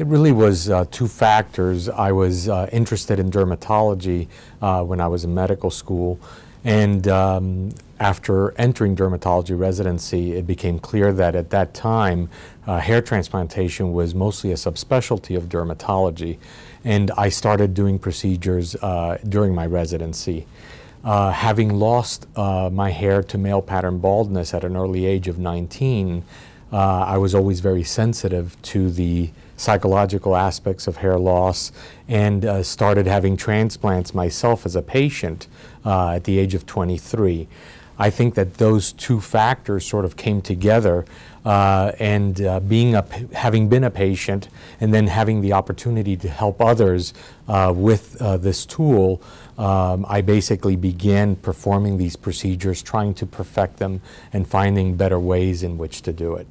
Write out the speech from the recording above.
It really was uh, two factors. I was uh, interested in dermatology uh, when I was in medical school, and um, after entering dermatology residency, it became clear that at that time, uh, hair transplantation was mostly a subspecialty of dermatology, and I started doing procedures uh, during my residency. Uh, having lost my hair to male pattern baldness at an early age of 19, I was always very sensitive to the psychological aspects of hair loss and uh, started having transplants myself as a patient uh, at the age of 23. I think that those two factors sort of came together uh, and uh, being a, having been a patient and then having the opportunity to help others uh, with uh, this tool, um, I basically began performing these procedures, trying to perfect them and finding better ways in which to do it.